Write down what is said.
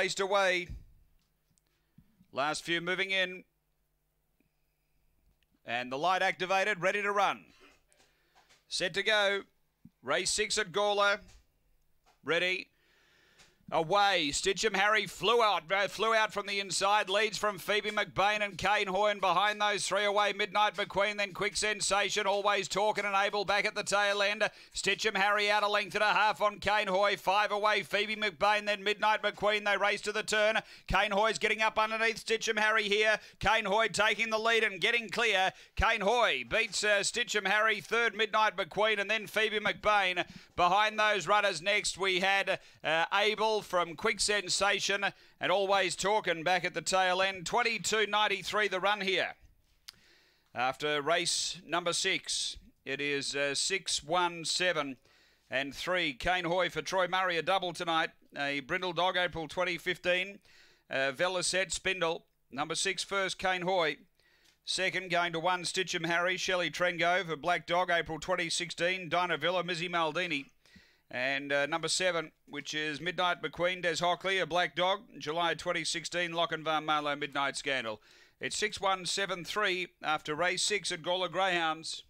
Raced away. Last few moving in. And the light activated, ready to run. Set to go. Race six at Gawler. Ready. Away, Stitchem Harry flew out, uh, flew out from the inside, leads from Phoebe McBain and Kane Hoy, behind those three away, Midnight McQueen, then Quick Sensation, always talking and able back at the tail end. Stitchem Harry out a length and a half on Kane Hoy, five away, Phoebe McBain, then Midnight McQueen, they race to the turn. Kane Hoy's getting up underneath Stitchem Harry here. Kane Hoy taking the lead and getting clear. Kane Hoy beats uh, Stitchem Harry, third Midnight McQueen, and then Phoebe McBain. Behind those runners next, we had uh, Abel from Quick Sensation and always talking back at the tail end. 22.93 the run here. After race number six, it is uh, 617 and three. Kane Hoy for Troy Murray, a double tonight. A Brindle Dog, April 2015. Uh, Velisette Spindle. Number six first, Kane Hoy. Second, going to one, Stitchem Harry, Shelley Trengo for Black Dog, April 2016. Dinah Villa, Mizzy Maldini. And uh, number seven, which is Midnight McQueen, Des Hockley, a black dog, July 2016, Lochinvar Marlow Midnight Scandal. It's 6173 after race six at Gawler Greyhounds.